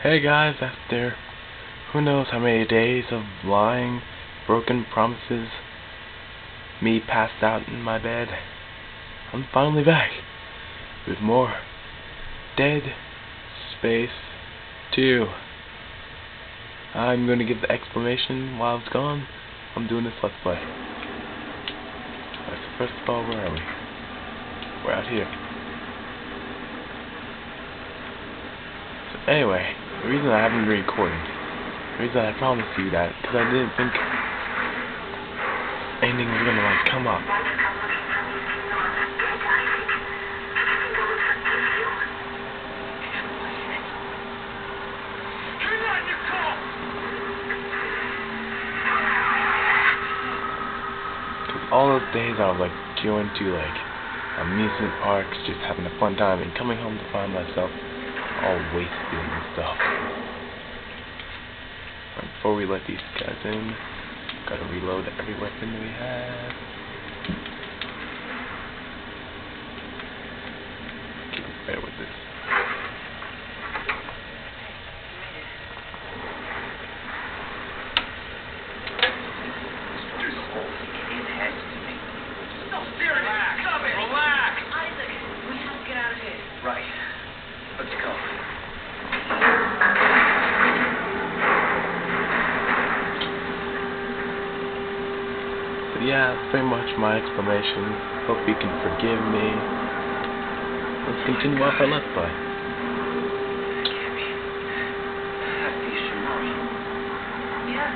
Hey guys, after who knows how many days of lying, broken promises, me passed out in my bed, I'm finally back with more Dead Space 2. I'm going to give the explanation while it's gone. I'm doing this Let's Play. So first of all, where are we? We're out here. So anyway, the reason I haven't been recording, the reason I promised you that, because I didn't think anything was gonna like come up. All those days I was like going to like amusement parks, just having a fun time, and coming home to find myself all wasted and stuff. And before we let these guys in, gotta reload every weapon we have. Bear with this. Relax. Relax. Isaac, we have to get out of here. Right. Let's go. But yeah, that's pretty much my explanation. Hope you can forgive me. Let's continue off our Let's Play. Gabby. That's the Ishimura. Yeah.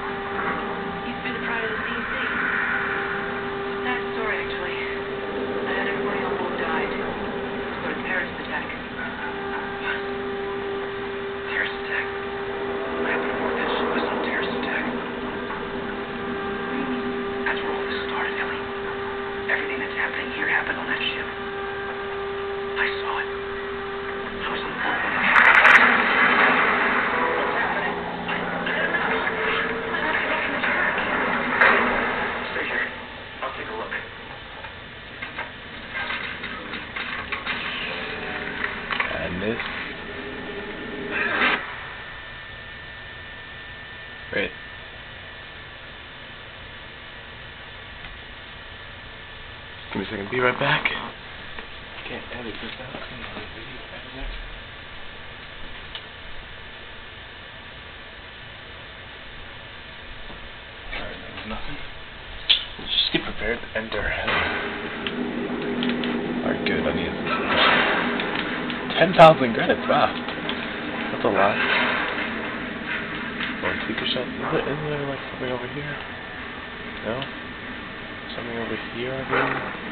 He's been a part of the CC. Sad story, actually. I had everybody on board died. It was a terrorist attack. Terrorist attack. What happened aboard that ship was some terrorist attack. That's where all this started, Ellie. Everything that's happening here happened on that ship. I saw it. I was on board when it happened. What's happening? Stay here. I'll take a look. And this. Wait. Give me a second. Be right back. Can't edit this out. Nothing. Just get prepared. To enter. Alright, good. I need Ten thousand credits. Wow, that's a lot. Shot. Is there, isn't there like something over here? No. Something over here. I believe.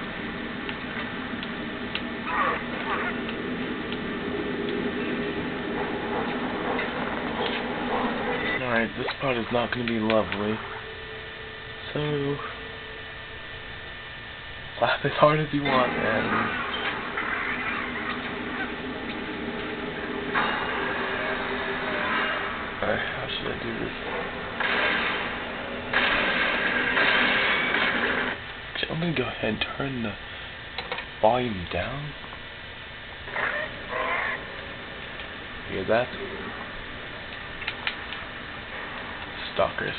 Alright, this part is not going to be lovely. So, laugh as hard as you want, and Alright, how should I do this? I'm gonna go ahead and turn the volume down. Hear that? Stalkers.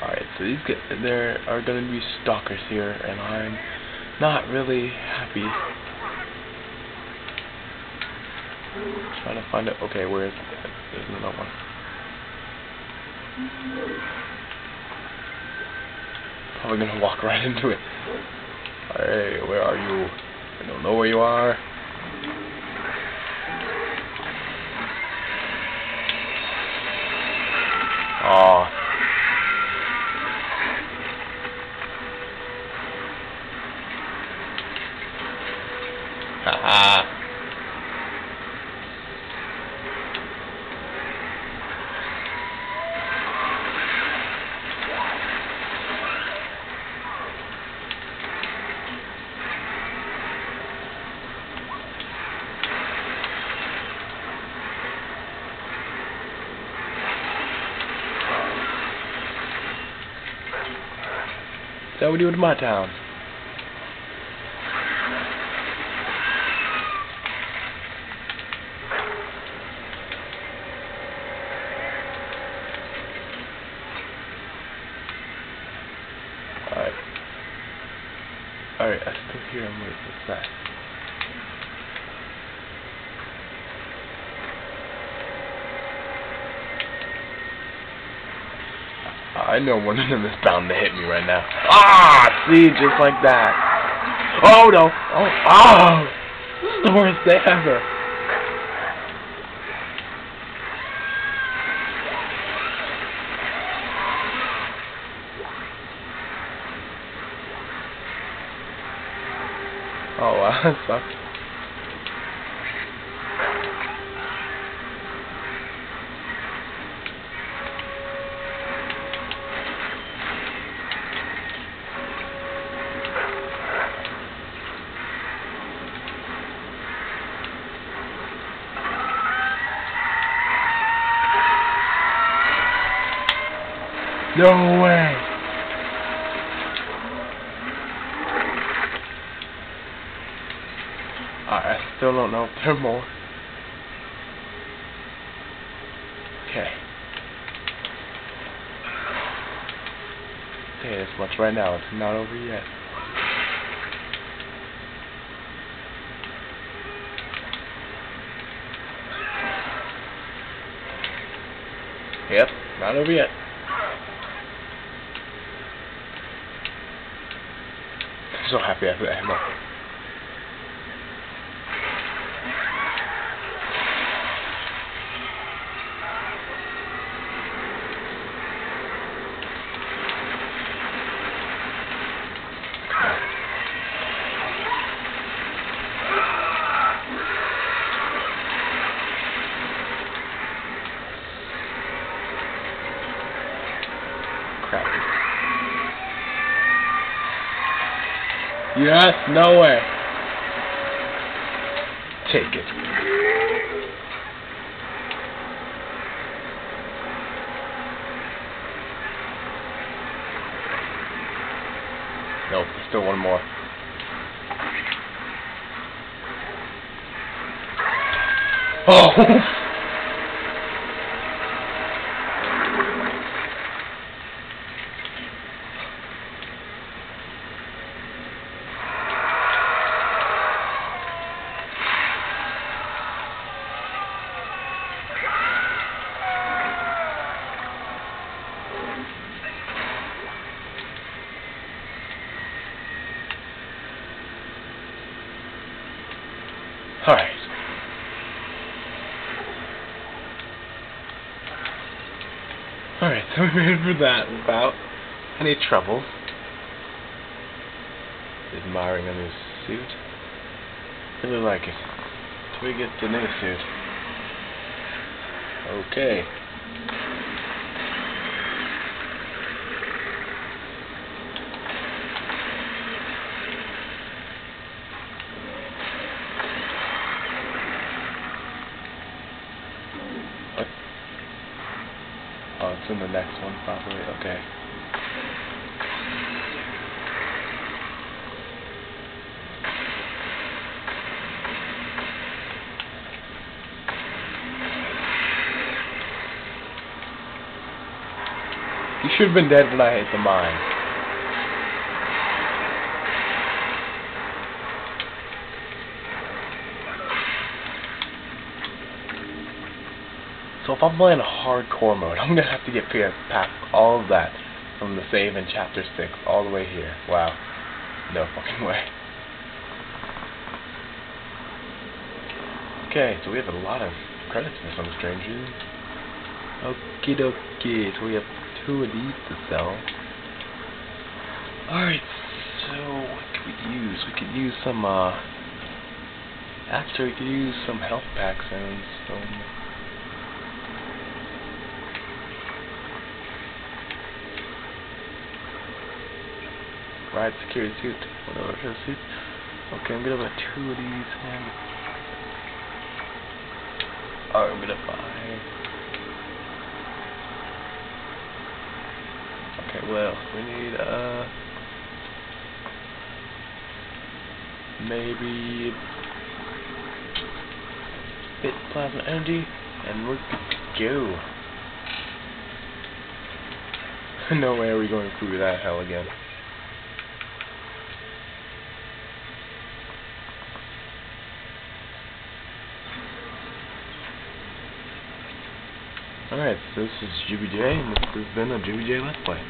Alright, so these get, there are gonna be stalkers here, and I'm not really happy Trying to find it. Okay, where is it? There's another one. Probably gonna walk right into it. Hey, where are you? I don't know where you are. That what you do in my town. Alright. Alright, I still hear him. Wait, what's that? I know one of them is bound to hit me right now. Ah, see, just like that. Oh no! Oh, oh! This is the worst day ever. Oh wow, that sucked. No way! I still don't know if there are more. Okay. Say this much right now, it's not over yet. Yep, not over yet. I'm so happy I have the ammo. Yes, no way. Take it. No, still one more. Oh! It for that without any trouble. Admiring a new suit. Really like it. Till we get the new suit. Okay. It's in the next one, probably. Okay. You should have been dead when I hit the mine. I'm playing hardcore mode, I'm gonna have to get past all of that from the save in chapter 6 all the way here. Wow. No fucking way. Okay, so we have a lot of credits for some strange reason. Okie dokie, so we have two of these to sell. Alright, so what could we use? We could use some, uh... Actually, we could use some health packs and some... Ride security suit. Whatever suit. Okay, I'm gonna buy two of these and oh, I'm gonna buy Okay, well, we need uh maybe bit plasma energy and we're good to go. no way are we going through that hell again. Alright, this is GBJ, and this has been a GBJ Let's Play.